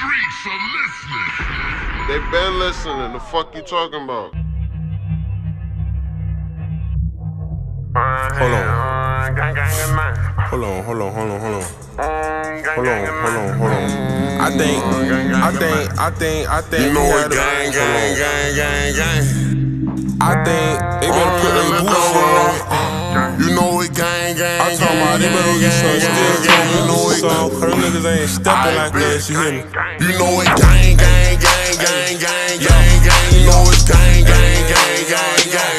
streets are listening. They been listening. The fuck you talking about? Hold on. Hold on, hold on, hold on, hold on. Hold on, hold on, hold on. I think, I think, I think, I think. You know we it, gang, gang, gang, gang, gang. I think they better put them boots on. You know it, gang, gang, I'm talking about they better gang, get some gang, still gang, gang. You know it, song. Cause them niggas ain't stepping like that, you hear me? you know it, gang, gang, gang, gang, gang, gang, gang. You know it's gang, gang, gang, gang, gang.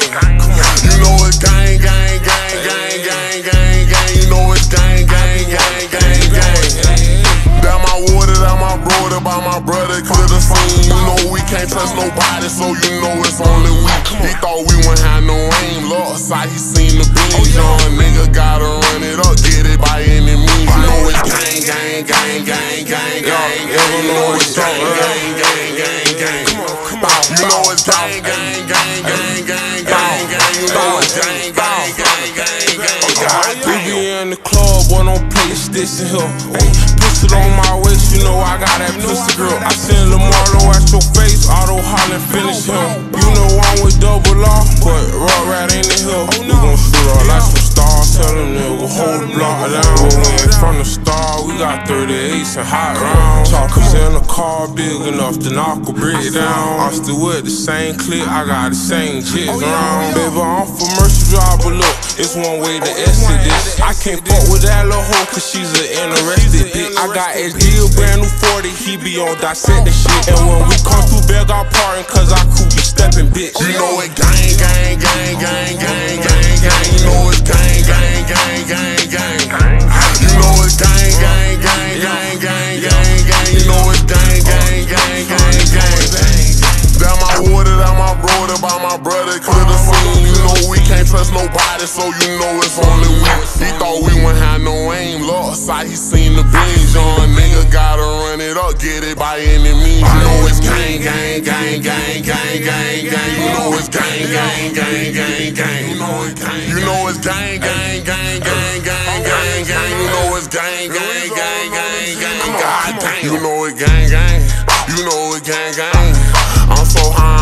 You know it's gang, gang, gang, gang, gang, gang, gang. You know it's gang, gang, gang, gang, gang. That my water, that my brother, by my brother, clear the scene. You know we can't trust nobody, so you know it's only we. He thought we wouldn't have no aim, lost sight, he seen beans. Young nigga gotta run it up, get it by any means. You know it's gang, gang, gang, gang, gang, gang, gang. You know it's gang, gang, gang, gang, gang. You know it's gang, gang, gang, gang, gang, gang, gang. You know it's gang, gang, gang, gang, gang, We be in the club, boy, don't play the station here. Pistol on my waist, you know I got that pistol girl. I send Lamarlo at your face, auto hollin' finish him. Hold down. We in from the star, we got 38s and hot rounds. Talkers in the car, big enough to knock a brick down. I'm still with the same clip, I got the same chicks around. Baby, I'm for mercy job, but look, it's one way to exit this. I can't fuck with that little hoe, cause she's an interested bitch. I got SD a brand new 40, he be on dissecting shit. And when we come through, beg our pardon, cause I could be stepping, bitch. You know it gang, gang, gang, gang, gang, gang, gang. Nobody, so you know it's only we. He thought we wouldn't have no aim, lost sight, he seen the beans. Young nigga gotta run it up, get it by any means. You know it's gang, gang, gang, gang, gang, gang, gang. You know it's gang, gang, gang, gang, gang. You know it's gang, you know it's gang, gang, gang, gang, gang, gang, gang. You know it's gang, gang, gang, gang, gang. God damn. You know it gang, gang. You know it gang, gang. I'm so high, I'm on my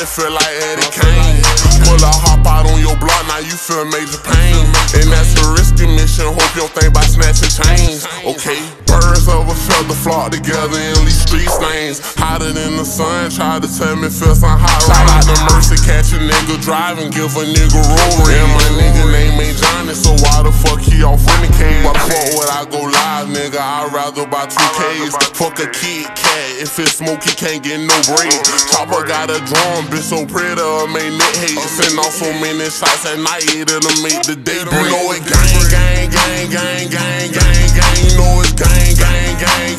body, feel like Eddie Kane. Pull a hop out on your block, now you feel major pain. And that's a risky mission, hope you don't think about snatching chains. Okay, birds of a feather flock together in these street stains. Hotter than the sun, try to tell me feel some hot Shout out to Mercy, catch a nigga driving, give a nigga roll And my nigga name ain't Johnny, so why the fuck he off in the cage? Why the fuck would I go nigga? I'd rather buy two K's. Fuck a kid cat, if it's smoky, can't get no break. Chopper got a drum, bitch so pretty, I made net hate. Send off so many shots at night, it'll make the day break. You know it gang, gang, gang, gang, gang, gang, gang. You know it's gang, gang, gang.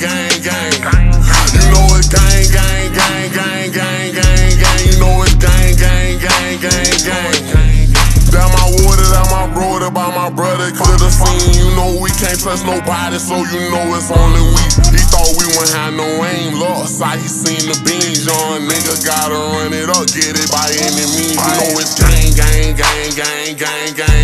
By my brother, the scene. You know we can't trust nobody, so you know it's only we. He thought we wouldn't have no aim, lost sight, he seen the beans. Young nigga gotta run it up, get it by any means. You know it's gang, gang, gang, gang, gang, gang.